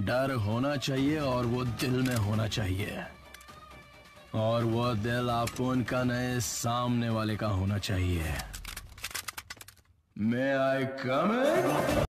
डर होना चाहिए और वो दिल में होना चाहिए। और वो दिल आपको उनका नए सामने वाले का होना चाहिए। मे आई कम